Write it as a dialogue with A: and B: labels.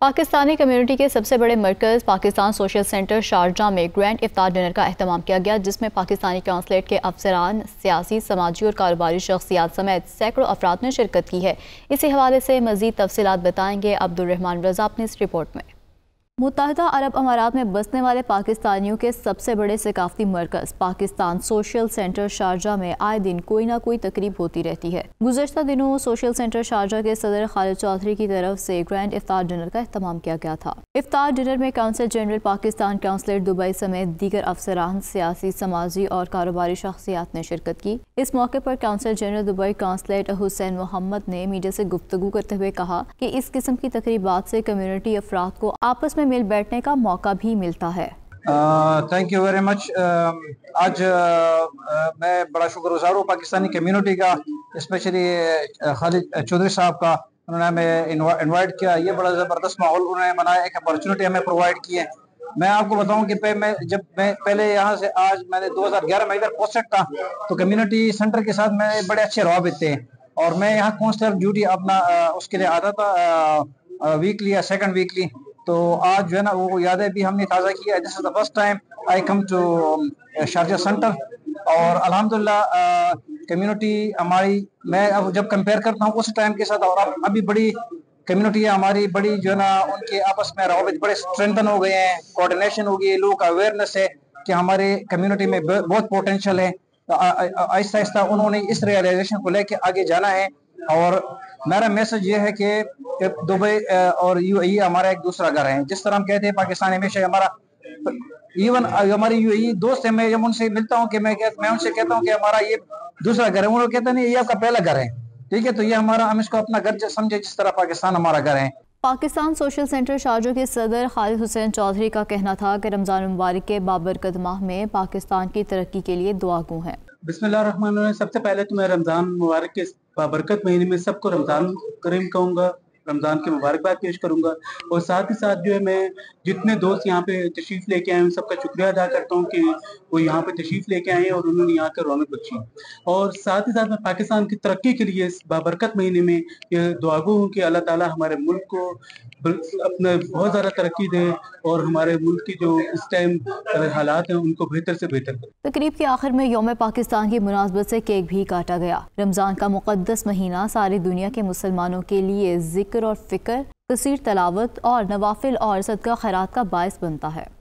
A: Pakistani community के सबसे बड़े मरकज़ पाकिस्तान सोशल सेंटर शारजा में ग्रैंड इफ्तार डिनर का अहतमाम किया गया, जिसमें पाकिस्तानी काउंसलेट के अफसरान, सियासी समाजी और कारोबारी शख्सियात समेत सैकड़ों अफराद ने शिरकत की है। इसी हवाले से मजीद तफसीत बताएँगे अब्दुलरहमान रजा अपनी इस रिपोर्ट में। मुतहदा अरब अमारात में बसने वाले पाकिस्तानियों के सबसे बड़े सकाफती मरकज़, पाकिस्तान सोशल सेंटर शारजा में आए दिन कोई ना कोई तकरीब होती रहती है। गुजशत दिनों सोशल सेंटर शारजा के सदर खालिद चौधरी की तरफ़ से ग्रैंड इफ्तार डिनर का अहतमाम किया गया था। इफ्तार डिनर में council general, Pakistan consulate Dubai समेत दीगर अफसरान, सियासी, समाजी और कारोबारी शख्सियात ने शिरकत की। इस मौके पर council general, Dubai consulate Hussain Mohammad ने मीडिया से गुफ्तु करते हुए कहा कि इस किस्म की तकरीबा से कम्यूनिटी अफराद को आपस में मिल बैठने का मौका भी मिलता है।
B: थैंक यू वेरी मच आज uh, मैं बड़ा शुक्रगुजार हूँ पाकिस्तानी कम्युनिटी का स्पेशली खालिद चौधरी साहब का। उन्होंने हमें इनवाइट किया। ये बड़ा ज़बरदस्त माहौल उन्होंने बनाया एक अपॉर्चुनिटी हमें प्रोवाइड की है। मैं आपको बताऊँ कि पे मैं जब मैं पहले यहाँ से आज मैंने 2011 में इधर पोस्टेड था तो कम्युनिटी सेंटर के साथ मैंने बड़े अच्छे रवाबित थे और मैं यहाँ काउंसलर ड्यूटी अपना उसके लिए आता था वीकली या सेकंड वीकली तो आज जो है ना, वो यादें भी हमने ताज़ा किया this is the first time I come to Sharjah centre और अल्हम्दुलिल्लाह कम्युनिटी हमारी, मैं अब जब कंपेयर करता हूँ उस टाइम के साथ और अब, अभी बड़ी कम्युनिटी है हमारी, बड़ी जो है ना, उनके आपस में रवाबित बड़े स्ट्रेंथन हो गए हैं कोऑर्डिनेशन हो गई है लोगों का अवेयरनेस है कि हमारे कम्युनिटी में बहुत पोटेंशियल है। तो आहिस्ता आहिस्ता उन्होंने इस रियलाइजेशन को लेके आगे जाना है। और मेरा मैसेज ये है कि दुबई और यू हमारा एक दूसरा घर है। जिस तरह हम कहते हैं पाकिस्तान हमेशा हमारा इवन हमारी यूएई दोस्त है मैं जब उनसे मिलता हूँ कि मैं मैं उनसे कहता हूँ कि हमारा ये दूसरा घर है वो लोग कहते नहीं ये आपका पहला घर है। ठीक है तो ये हमारा हम इसको अपना घर समझे जिस तरह पाकिस्तान हमारा घर है।
A: पाकिस्तान सोशल सेंटर शारजो के सदर खालिद हुसैन चौधरी का कहना था कि रमज़ान मुबारक के बाबरकत माह में पाकिस्तान की तरक्की के लिए दुआ गो है।
C: बिस्मिल्लाह सबसे पहले तो मैं रमज़ान मुबारक के बाबरकत महीने में सबको रमज़ान करीम कहूँगा, रमज़ान की मुबारकबाद पेश करूँगा। और साथ ही साथ जो है मैं जितने दोस्त यहाँ पे तशरीफ़ लेके आए उन सबका शुक्रिया अदा करता हूँ कि वो यहाँ पे तशरीफ़ लेके आए और उन्होंने यहाँ के रौनक बख्शी। और साथ ही साथ मैं पाकिस्तान की तरक्की के लिए इस बाबरकत महीने में दुआगो हूँ कि अल्लाह ताला हमारे मुल्क को अपने बहुत ज़्यादा तरक्की दें और हमारे मुल्क की जो इस टाइम हालात हैं, उनको बेहतर से बेहतर
A: करें। तकरीब के आखिर में योम पाकिस्तान की मुनासबत से केक भी काटा गया। रमज़ान का मुकदस महीना सारी दुनिया के मुसलमानों के लिए ज़िक्र और फ़िक्र तसीर तलावत और नवाफिल और सदका खैरात का बायस बनता है।